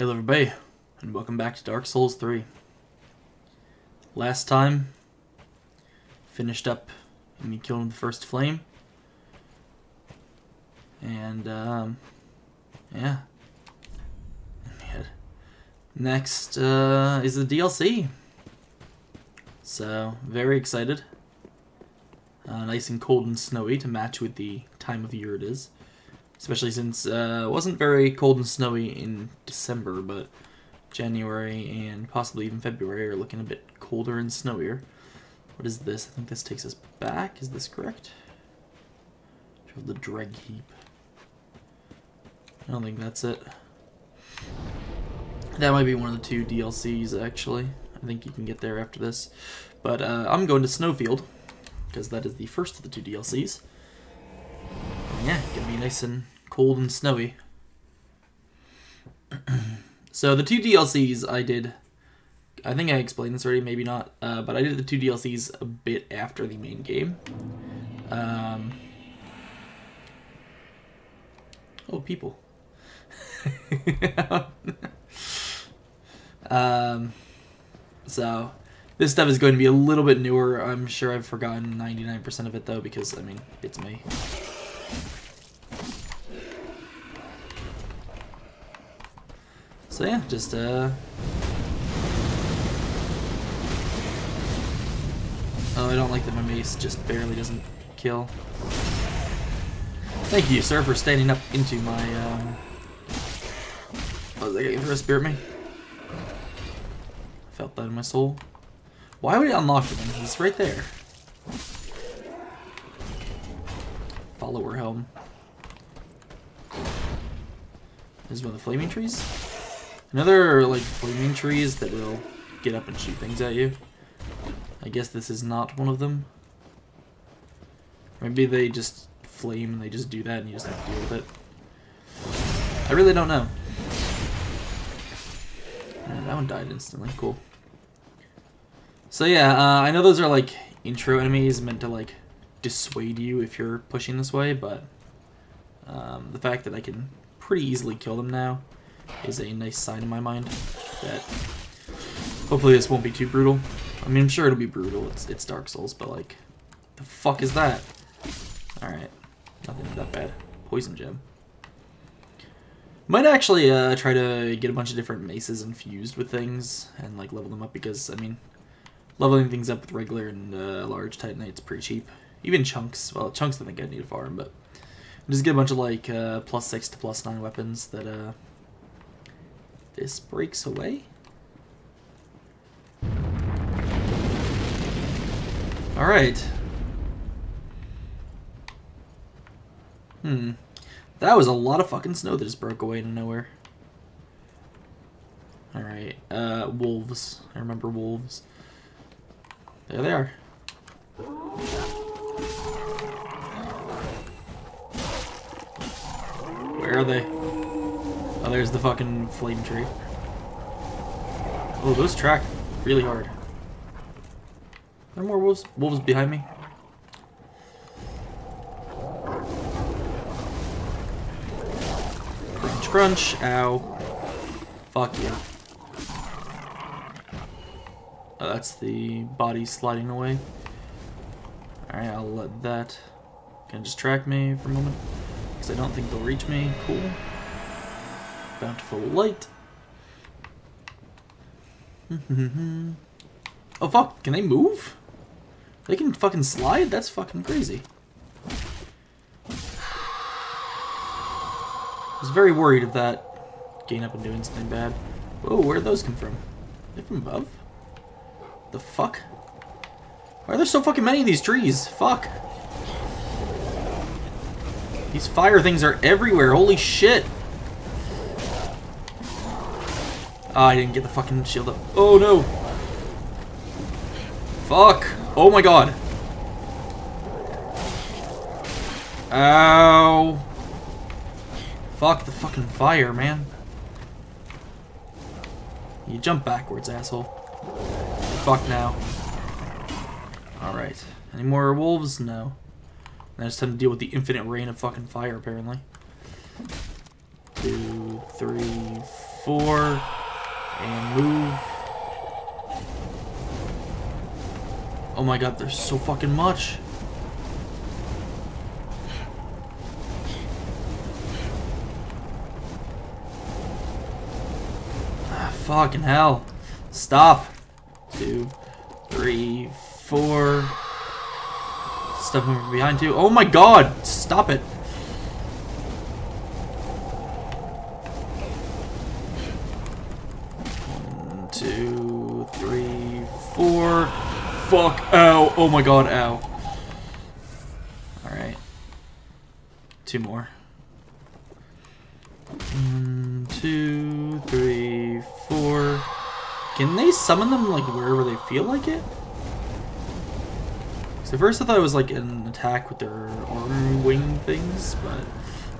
Hello everybody, and welcome back to Dark Souls 3. Last time, finished up me killing the first flame. And, um, yeah. Next, uh, is the DLC. So, very excited. Uh, nice and cold and snowy to match with the time of year it is. Especially since uh, it wasn't very cold and snowy in December, but January and possibly even February are looking a bit colder and snowier. What is this? I think this takes us back. Is this correct? The dreg heap. I don't think that's it. That might be one of the two DLCs, actually. I think you can get there after this. But uh, I'm going to Snowfield, because that is the first of the two DLCs. Yeah, gonna be nice and cold and snowy. so the two DLCs I did, I think I explained this already, maybe not, uh, but I did the two DLCs a bit after the main game. Um, oh, people. um, so this stuff is going to be a little bit newer. I'm sure I've forgotten 99% of it though because I mean it's me. So yeah, just uh Oh, I don't like that my mace just barely doesn't kill. Thank you, sir, for standing up into my um Oh, is gonna throw a spirit me? Felt that in my soul. Why would he unlock him? He's right there. Follower helm. This is one of the flaming trees? Another, like, flaming trees that will get up and shoot things at you. I guess this is not one of them. Maybe they just flame and they just do that and you just have to deal with it. I really don't know. that one died instantly. Cool. So yeah, uh, I know those are like intro enemies meant to like dissuade you if you're pushing this way, but um, the fact that I can pretty easily kill them now is a nice sign in my mind that hopefully this won't be too brutal. I mean, I'm sure it'll be brutal. It's it's Dark Souls, but like, the fuck is that? All right, nothing that bad. Poison gem. Might actually uh, try to get a bunch of different maces infused with things and like level them up because I mean leveling things up with regular and uh, large Titanite's pretty cheap. Even chunks, well, chunks I think I need to farm, but just get a bunch of like uh, plus six to plus nine weapons that uh, this breaks away. All right. Hmm. That was a lot of fucking snow that just broke away into nowhere. Alright, uh, wolves. I remember wolves. There they are. Where are they? Oh, there's the fucking flame tree. Oh, those track really hard. Are there more wolves? Wolves behind me? Crunch, crunch. Ow. Fuck you. Oh, that's the body sliding away. Alright, I'll let that kind of track me for a moment. Because I don't think they'll reach me. Cool. Bountiful light. oh fuck, can they move? They can fucking slide? That's fucking crazy. I was very worried of that getting up and doing something bad. Whoa, where'd those come from? They're from above? The fuck? Why are there so fucking many of these trees? Fuck. These fire things are everywhere. Holy shit. Oh, I didn't get the fucking shield up. Oh, no. Fuck. Oh, my God. Ow. Fuck the fucking fire, man. You jump backwards, asshole. Fuck now. Alright. Any more wolves? No. I just have to deal with the infinite rain of fucking fire, apparently. Two, three, four, and move. Oh my god, there's so fucking much. Ah, fucking hell. Stop. Two, three, four. Stuff moving behind too. Oh my god! Stop it. Fuck. Ow. Oh my god. Ow. Alright. Two more. One, two, three, four. Can they summon them like wherever they feel like it? So first I thought it was like an attack with their arm wing things, but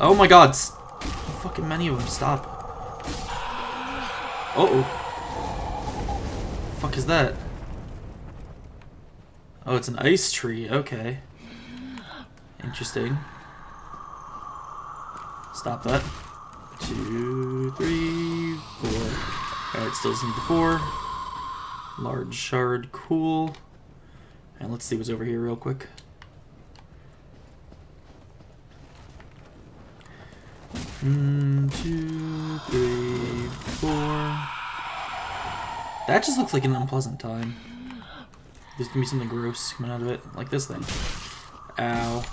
oh my god, fucking many of them. Stop. Uh oh. Fuck is that? Oh, it's an ice tree. Okay. Interesting. Stop that. Two, three, four. Alright, still same before. Large shard, cool. And let's see what's over here real quick. One, two, three, four. That just looks like an unpleasant time. There's gonna be something gross coming out of it, like this thing. Ow.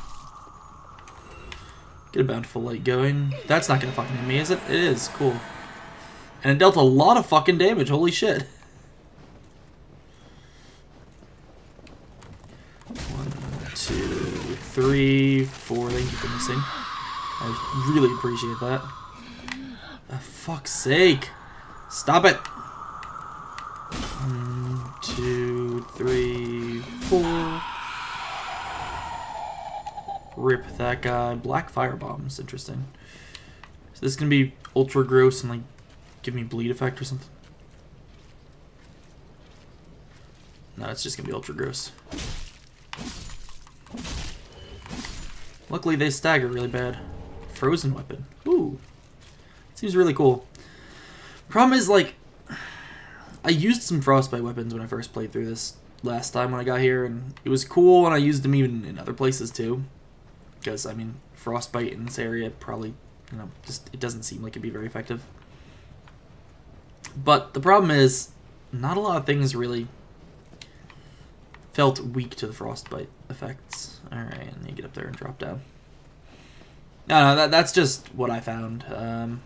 Get a bountiful light going. That's not gonna fucking hit me, is it? It is, cool. And it dealt a lot of fucking damage, holy shit. One, two, three, four, thank you for missing. I really appreciate that. For fuck's sake. Stop it. One, two, three, four. Rip that guy. Black fire bombs. Interesting. So this is gonna be ultra gross and like give me bleed effect or something. No, it's just gonna be ultra gross. Luckily they stagger really bad. Frozen weapon. Ooh. Seems really cool. Problem is like I used some frostbite weapons when I first played through this last time when I got here and it was cool and I used them even in other places too because I mean frostbite in this area probably you know just it doesn't seem like it'd be very effective. But the problem is not a lot of things really felt weak to the frostbite effects. All right, and you get up there and drop down. No, no, that, that's just what I found. Um,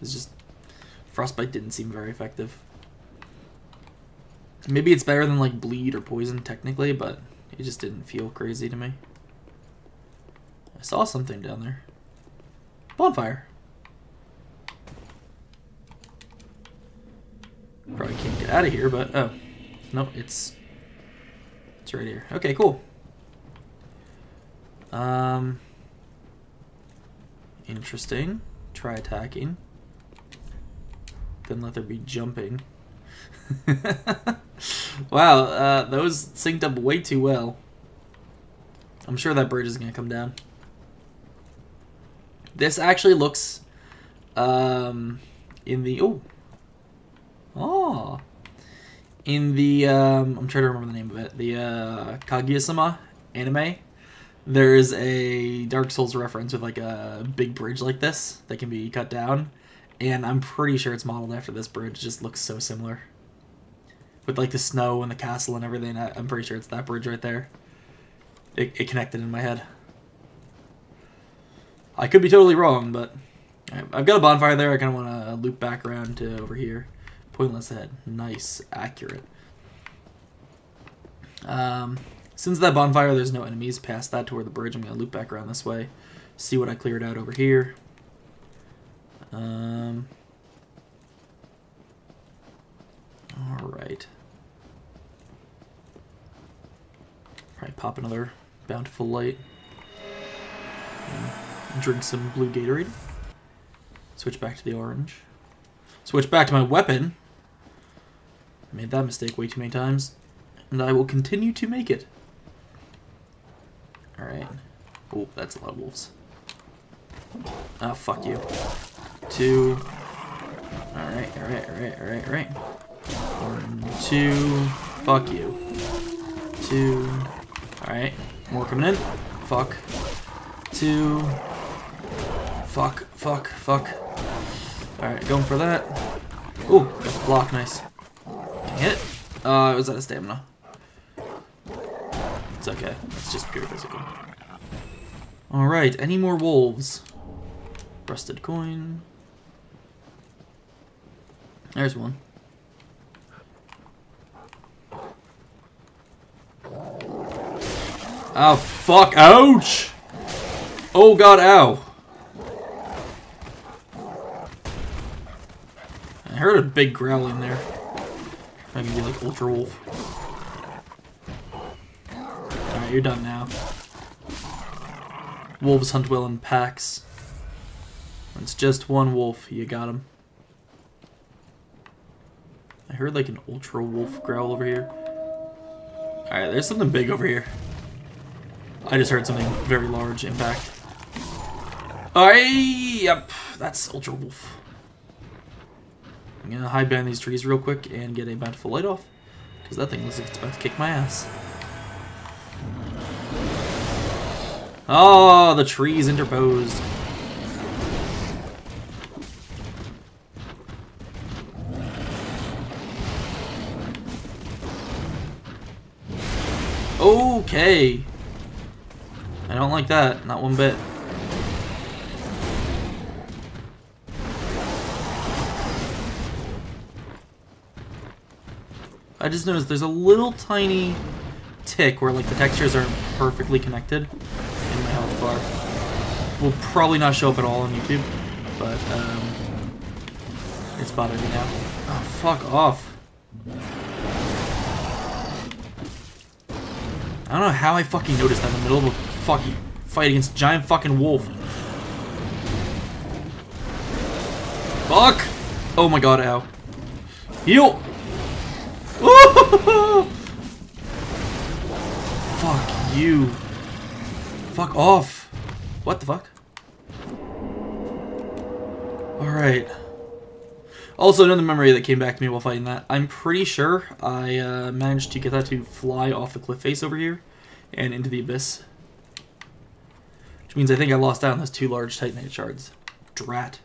it's just frostbite didn't seem very effective. Maybe it's better than like bleed or poison technically, but it just didn't feel crazy to me. I saw something down there. Bonfire. Probably can't get out of here, but oh. No, it's it's right here. Okay, cool. Um interesting. Try attacking. Then let there be jumping. wow, uh, those synced up way too well. I'm sure that bridge is going to come down. This actually looks um, in the... Oh. Oh. In the... Um, I'm trying to remember the name of it. The uh, Kaguya-sama anime. There is a Dark Souls reference with like a big bridge like this that can be cut down. And I'm pretty sure it's modeled after this bridge. It just looks so similar. With like the snow and the castle and everything. I'm pretty sure it's that bridge right there. It, it connected in my head. I could be totally wrong, but I've got a bonfire there. I kind of want to loop back around to over here. Pointless head. Nice. Accurate. Um, since that bonfire, there's no enemies past that toward the bridge. I'm going to loop back around this way. See what I cleared out over here. Um, Alright. Probably pop another bountiful light. And drink some blue Gatorade. Switch back to the orange. Switch back to my weapon. I made that mistake way too many times. And I will continue to make it. Alright. Oh, that's a lot of wolves. Ah, oh, fuck you. Two. Alright, alright, alright, alright, alright. One, two, fuck you. Two, alright, more coming in. Fuck. Two, fuck, fuck, fuck. Alright, going for that. Ooh, got the block, nice. Can hit? Uh, it was out of stamina. It's okay, it's just pure physical. Alright, any more wolves? Rusted coin. There's one. Oh, fuck. Ouch! Oh, God, ow. I heard a big growling there. Maybe be like Ultra Wolf. Alright, you're done now. Wolves hunt well in packs. When it's just one wolf, you got him. I heard like an ultra wolf growl over here. Alright, there's something big over here. I just heard something very large impact. Alright, yep, that's ultra wolf. I'm gonna hide behind these trees real quick and get a bountiful light off. Because that thing looks like it's about to kick my ass. Oh, the trees interposed. Okay. I don't like that, not one bit. I just noticed there's a little tiny tick where like the textures are perfectly connected in my health bar. Will probably not show up at all on YouTube, but um, it's bothering me now. Oh, fuck off. I don't know how I fucking noticed that in the middle of a fucking fight against a giant fucking wolf. Fuck! Oh my god, ow. Heal! fuck you. Fuck off. What the fuck? Alright. Also, another memory that came back to me while fighting that. I'm pretty sure I uh, managed to get that to fly off the cliff face over here and into the abyss. Which means I think I lost out on those two large Titanite shards. Drat.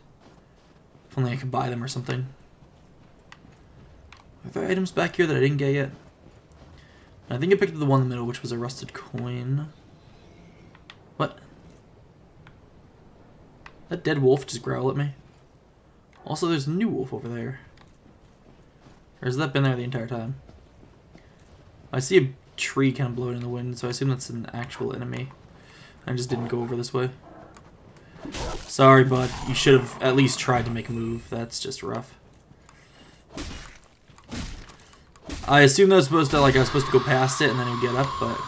If only I could buy them or something. Are there items back here that I didn't get yet? I think I picked up the one in the middle, which was a rusted coin. What? That dead wolf just growl at me. Also, there's a new wolf over there. Or has that been there the entire time? I see a tree kind of blowing in the wind, so I assume that's an actual enemy. I just didn't go over this way. Sorry, bud. You should have at least tried to make a move. That's just rough. I assume that was supposed to, like, I was supposed to go past it and then it would get up, but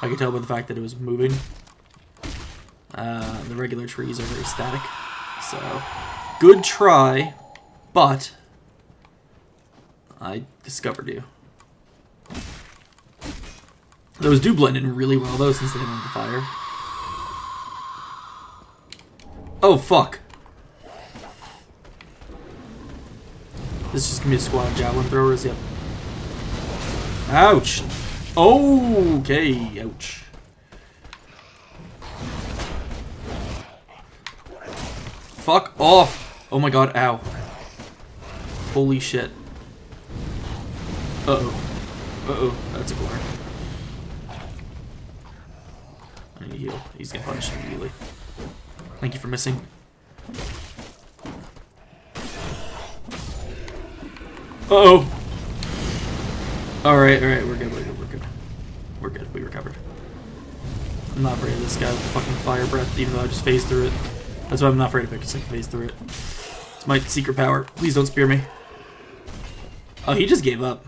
I could tell by the fact that it was moving. Uh, the regular trees are very static, so... Good try, but I discovered you. Those do blend in really well, though, since they have the fire. Oh, fuck. This is just gonna be a squad of javelin throwers, yep. Ouch! Okay, ouch. Fuck off! Oh my god, ow. Holy shit. Uh-oh. Uh-oh, that's a glare. I need to heal. He's gonna punish me immediately. Thank you for missing. Uh-oh! Alright, alright, we're good, we're good, we're good. We're good, we recovered. I'm not afraid of this guy with fucking fire breath, even though I just phased through it. That's why I'm not afraid of it, because I can phase through it. It's my secret power. Please don't spear me. Oh, he just gave up.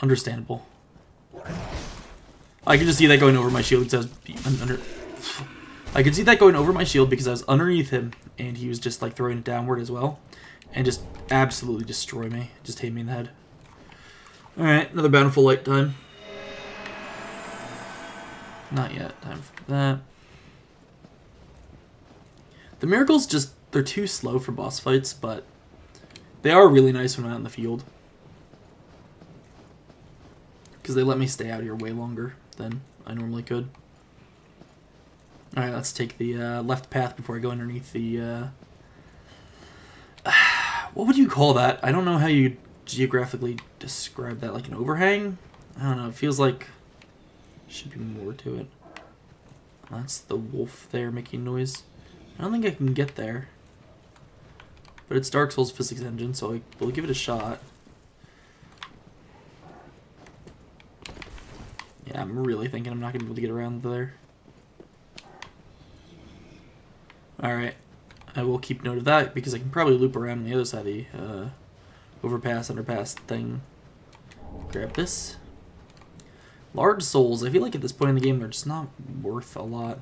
Understandable. I can just see that going over my shield because I was under. I could see that going over my shield because I was underneath him and he was just like throwing it downward as well, and just absolutely destroy me, just hit me in the head. All right, another bountiful light time. Not yet. Time for that. The miracles just they're too slow for boss fights, but They are really nice when I'm out in the field. Because they let me stay out here way longer than I normally could. Alright, let's take the uh, left path before I go underneath the... Uh... what would you call that? I don't know how you geographically describe that. Like an overhang? I don't know. It feels like... should be more to it. That's the wolf there making noise. I don't think I can get there. But it's Dark Souls physics engine, so I will give it a shot. Yeah, I'm really thinking I'm not going to be able to get around there. Alright. I will keep note of that, because I can probably loop around on the other side of the uh, overpass, underpass thing. Grab this. Large souls, I feel like at this point in the game, they're just not worth a lot.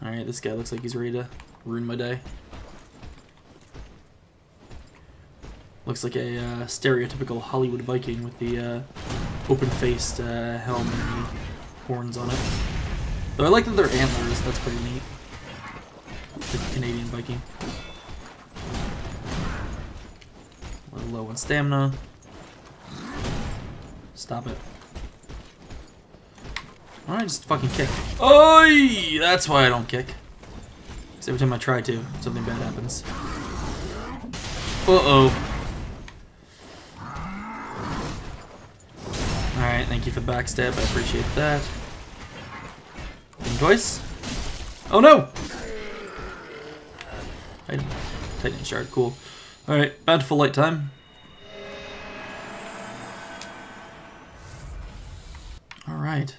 Alright, this guy looks like he's ready to ruin my day. Looks like a uh, stereotypical Hollywood Viking with the uh, open-faced uh, helm and horns on it. Though I like that they're antlers, that's pretty neat. The Canadian Viking. Low on stamina. Stop it. I just fucking kick? Oh, that's why I don't kick. Because every time I try to, something bad happens. Uh-oh. Alright, thank you for the backstab. I appreciate that. Twice. Oh no! I, Titan shard, cool. Alright, bountiful light time. Alright.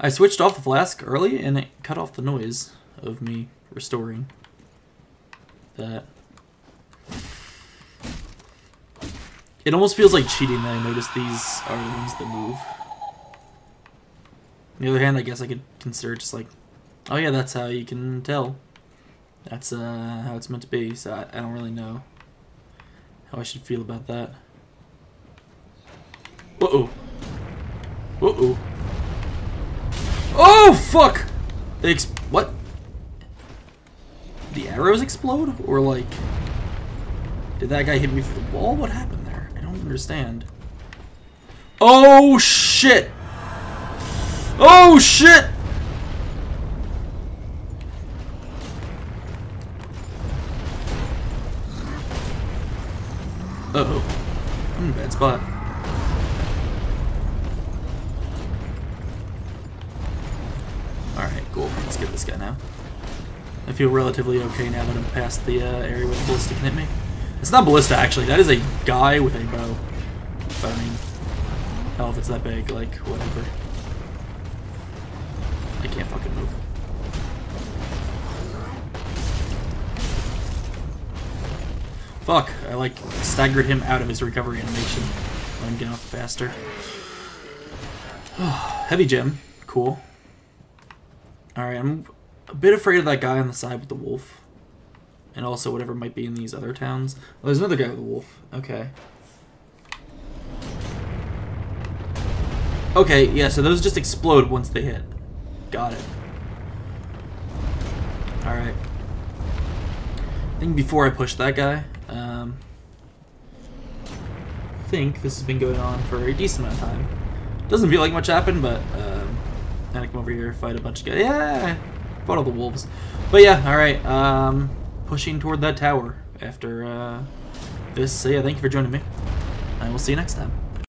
I switched off the flask early and it cut off the noise of me restoring that. It almost feels like cheating that I notice these are the ones that move. On the other hand, I guess I could consider just like, oh yeah, that's how you can tell. That's uh, how it's meant to be, so I, I don't really know how I should feel about that. Uh-oh. Uh-oh. Oh, fuck! They ex what? The arrows explode? Or like... Did that guy hit me through the wall? What happened understand. Oh, shit! Oh, shit! Uh oh I'm in a bad spot. Alright, cool. Let's get this guy now. I feel relatively okay now that I'm past the uh, area where the ballista can hit me. It's not ballista, actually. That is a guy with a bow. But, I mean, hell, if it's that big, like, whatever. I can't fucking move. Fuck, I like staggered him out of his recovery animation. Let him get off faster. Heavy gem. Cool. Alright, I'm a bit afraid of that guy on the side with the wolf. And also whatever might be in these other towns. Oh, there's another guy with a wolf. Okay. Okay, yeah, so those just explode once they hit. Got it. Alright. I think before I push that guy, um, I think this has been going on for a decent amount of time. Doesn't feel like much happened, but um, I come over here, fight a bunch of guys. Yeah, fought all the wolves. But yeah, alright. Um, pushing toward that tower after uh, this. So yeah, thank you for joining me. And we'll see you next time.